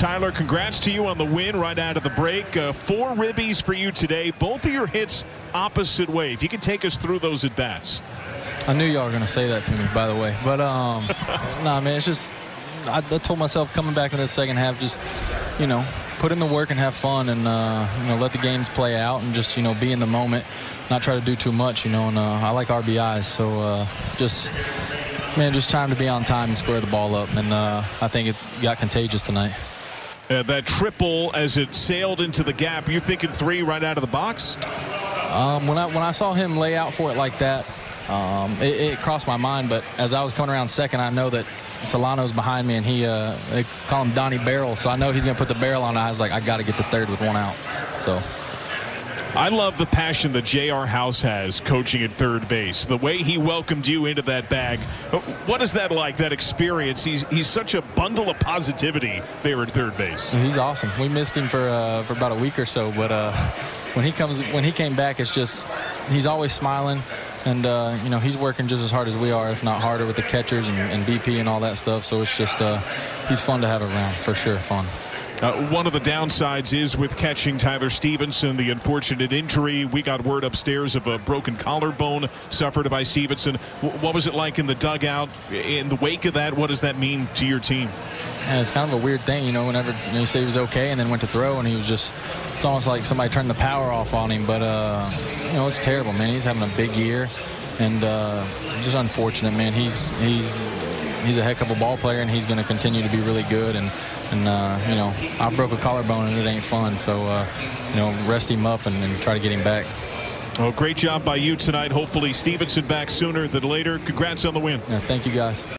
Tyler, congrats to you on the win right out of the break. Uh, four ribbies for you today. Both of your hits opposite way. If you could take us through those at bats. I knew y'all were going to say that to me, by the way. But, um, nah, man, it's just, I, I, told myself coming back in the second half, just, you know, put in the work and have fun and, uh, you know, let the games play out and just, you know, be in the moment, not try to do too much, you know. And uh, I like RBIs. So uh, just, man, just time to be on time and square the ball up. And uh, I think it got contagious tonight. Uh, that triple as it sailed into the gap, you thinking three right out of the box? Um, when I when I saw him lay out for it like that, um, it, it, crossed my mind, but as I was coming around second, I know that Solano's behind me, and he uh, they call him Donnie Barrel, so I know he's going to put the barrel on. I was like, I got to get to third with one out. So. I love the passion that J.R. House has coaching at third base. The way he welcomed you into that bag. What is that like, that experience? He's he's such a bundle of positivity there at third base. He's awesome. We missed him for uh, for about a week or so, but uh, when he comes when he came back, it's just he's always smiling and uh, you know he's working just as hard as we are, if not harder, with the catchers and, and BP and all that stuff. So it's just uh, he's fun to have around for sure. Fun. Uh, one of the downsides is with catching Tyler Stephenson, the unfortunate injury. We got word upstairs of a broken collarbone suffered by Stephenson. W what was it like in the dugout? In the wake of that, what does that mean to your team? Yeah, it's kind of a weird thing, you know, whenever you, know, say he was okay and then went to throw and he was just, it's almost like somebody turned the power off on him. But, uh, you know, it's terrible, man. He's having a big year and uh, just unfortunate, man. He's, he's, he's a heck of a ball player and he's going to continue to be really good. And, and uh, you know, I broke a collarbone and it ain't fun. So, uh, you know, rest him up and, and try to get him back. Oh, great job by you tonight. Hopefully Stephenson back sooner than later. Congrats on the win. Yeah, thank you, guys.